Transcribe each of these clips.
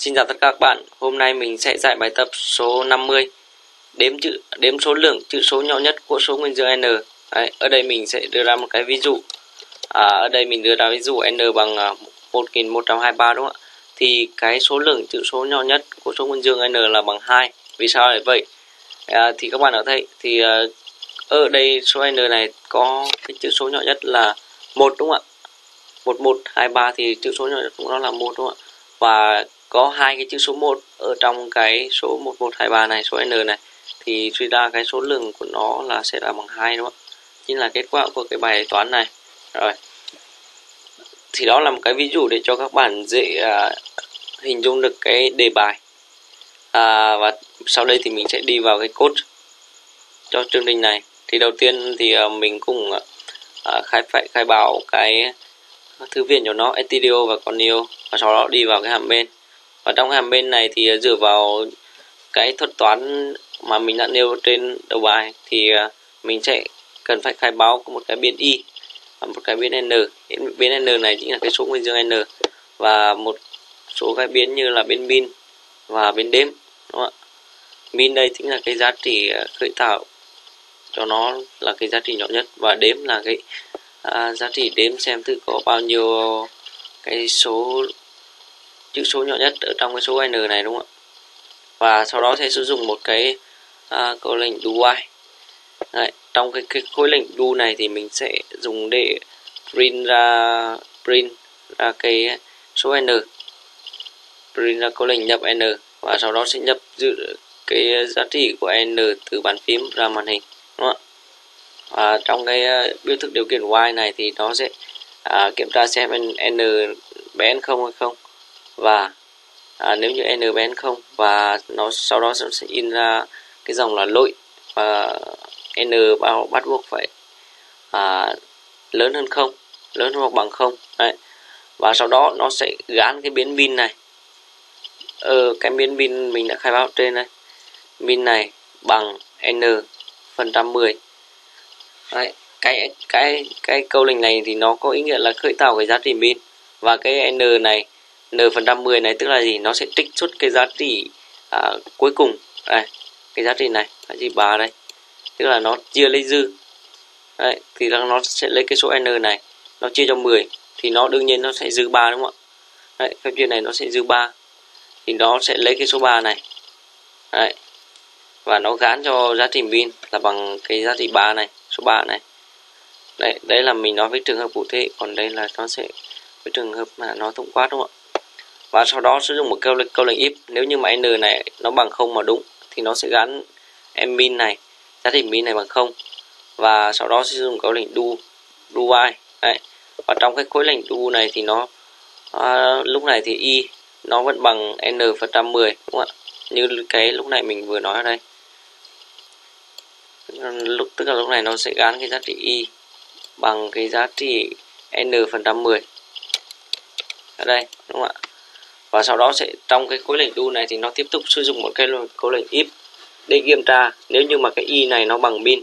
Xin chào tất cả các bạn, hôm nay mình sẽ giải bài tập số 50 Đếm chữ đếm số lượng chữ số nhỏ nhất của số nguyên dương n. Đấy, Ở đây mình sẽ đưa ra một cái ví dụ. À, Ở đây mình đưa ra ví dụ n bằng à, 1123 đúng không ạ? Thì cái số lượng chữ số nhỏ nhất của số nguyên dương n là bằng 2 Vì sao lại vậy? À, thì các bạn đã thấy thì à, ở đây số n này có cái chữ số nhỏ nhất là một đúng không ạ? 1123 thì chữ số nhỏ nhất nó là một đúng không ạ? Và có hai cái chữ số 1 ở trong cái số 1123 này số n này thì suy ra cái số lượng của nó là sẽ là bằng 2 đúng không ạ? Chính là kết quả của cái bài toán này. Rồi. Thì đó là một cái ví dụ để cho các bạn dễ uh, hình dung được cái đề bài. À, và sau đây thì mình sẽ đi vào cái code cho chương trình này. Thì đầu tiên thì uh, mình cùng uh, khai phải khai báo cái thư viện của nó studio và Conio và sau đó đi vào cái hàm bên. Và trong hàm bên này thì à, dựa vào cái thuật toán mà mình đã nêu trên đầu bài thì à, mình sẽ cần phải khai báo một cái biến y và một cái biến n. Biến n này chính là cái số nguyên dương n và một số cái biến như là biến min và biến đếm, đúng không ạ? Min đây chính là cái giá trị à, khởi tạo cho nó là cái giá trị nhỏ nhất và đếm là cái à, giá trị đếm xem thử có bao nhiêu cái số chữ số nhỏ nhất ở trong cái số n này đúng không ạ? Và sau đó sẽ sử dụng một cái à, câu lệnh do while Đấy, trong cái, cái khối lệnh do này thì mình sẽ dùng để print ra print ra cái số n. Print ra câu lệnh nhập n và sau đó sẽ nhập dự cái giá trị của n từ bàn phím ra màn hình đúng không ạ? À, trong cái ờ, à, biểu thức điều khiển y này thì nó sẽ à, kiểm tra xem n bé n không hay không. Và à, nếu như n bé n không và nó sau đó sẽ in ra cái dòng là lỗi và n bao bắt buộc phải à, lớn hơn không lớn hơn hoặc bằng không đấy. Và sau đó nó sẽ gắn cái biến pin này. Ờ, cái biến pin mình đã khai báo trên đây. Pin này bằng n phần trăm 10 đấy cái cái cái câu lệnh này thì nó có ý nghĩa là khởi tạo cái giá trị min. Và cái n này n phần trăm 10 này tức là gì? Nó sẽ trích xuất cái giá trị à, cuối cùng. Đây cái giá trị này giá trị ba đây. Tức là nó chia lấy dư. Đấy thì nó sẽ lấy cái số n này nó chia cho 10 thì nó đương nhiên nó sẽ dư ba đúng không ạ? Đấy phép chia này nó sẽ dư ba. Thì nó sẽ lấy cái số 3 này. Đấy và nó gán cho giá trị min là bằng cái giá trị 3 này số 3 này đấy đây là mình nói với trường hợp cụ thể còn đây là nó sẽ với trường hợp mà nó tổng quát đúng không ạ? Và sau đó sử dụng một câu lệnh câu lệnh if. Nếu như mà n này nó bằng không mà đúng thì nó sẽ gắn em min này giá trị min này bằng không. Và sau đó sử dụng câu lệnh do do while đấy. Và trong cái khối lệnh do này thì nó à, lúc này thì y nó vẫn bằng n phần trăm 10 đúng không ạ? Như cái lúc này mình vừa nói ở đây lúc, tức là lúc này nó sẽ gắn cái giá trị y bằng cái giá trị n phần trăm 10 ở đây, đúng không ạ? Và sau đó sẽ, trong cái khối lệnh do này thì nó tiếp tục sử dụng một cái khối lệnh if để kiểm tra. Nếu như mà cái y này nó bằng min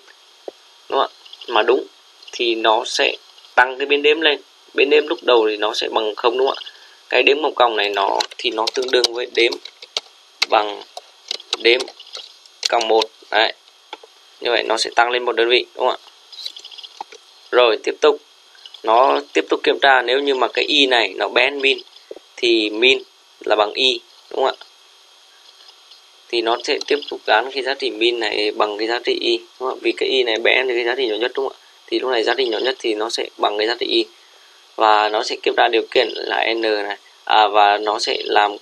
đúng không ạ? Mà đúng, thì nó sẽ tăng cái biến đếm lên. Biến đếm lúc đầu thì nó sẽ bằng không, đúng không ạ? Cái đếm một còng này nó, thì nó tương đương với đếm bằng đếm còng một. Đấy như vậy nó sẽ tăng lên một đơn vị đúng không ạ? Rồi tiếp tục. Nó tiếp tục kiểm tra nếu như mà cái y này nó bé min thì min là bằng y đúng không ạ? Thì nó sẽ tiếp tục gắn cái giá trị min này bằng cái giá trị y đúng không? vì cái y này bé thì cái giá trị nhỏ nhất đúng không ạ? Thì lúc này giá trị nhỏ nhất thì nó sẽ bằng cái giá trị y. Và nó sẽ kiểm tra điều kiện là n này. À, và nó sẽ làm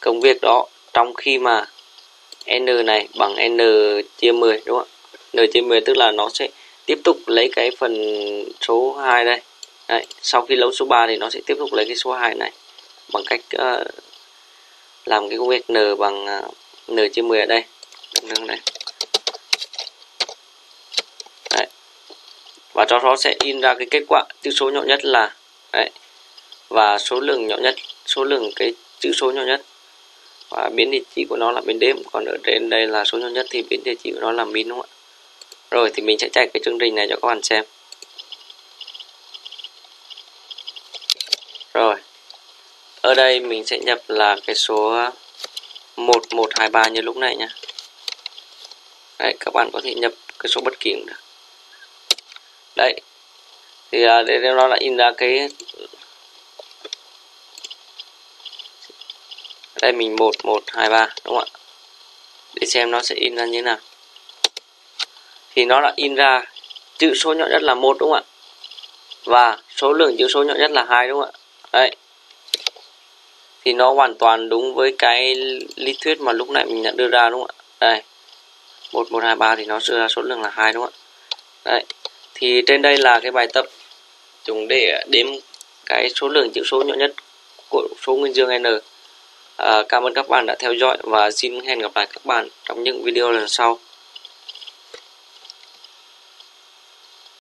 công việc đó trong khi mà n này bằng n chia 10 đúng không n chia 10 tức là nó sẽ tiếp tục lấy cái phần số 2 đây Đấy, sau khi lấy số 3 thì nó sẽ tiếp tục lấy cái số 2 này bằng cách uh, làm cái công việc n bằng uh, n chia 10 ở đây đường này đấy. và cho nó sẽ in ra cái kết quả chữ số nhỏ nhất là đấy. và số lượng nhỏ nhất số lượng cái chữ số nhỏ nhất và biến địa chỉ của nó là biến đêm còn ở trên đây là số nhỏ nhất thì biến địa chỉ của nó là min đúng không ạ? Rồi thì mình sẽ chạy cái chương trình này cho các bạn xem. Rồi ở đây mình sẽ nhập là cái số 1123 như lúc này nha đấy các bạn có thể nhập cái số bất kỳ cũng được. Đấy thì à, để nó lại in ra cái đây, mình 1123 đúng không ạ? Để xem nó sẽ in ra như nào. Thì nó đã in ra chữ số nhỏ nhất là một, đúng không ạ? Và số lượng chữ số nhỏ nhất là hai, đúng không ạ? Đấy. Thì nó hoàn toàn đúng với cái lý thuyết mà lúc nãy mình đã đưa ra, đúng không ạ? Đây. Một một, hai, ba thì nó đưa ra số lượng là hai, đúng không ạ? Đấy. Thì trên đây là cái bài tập dùng để đếm cái số lượng chữ số nhỏ nhất của số nguyên dương n à, cảm ơn các bạn đã theo dõi và xin hẹn gặp lại các bạn trong những video lần sau.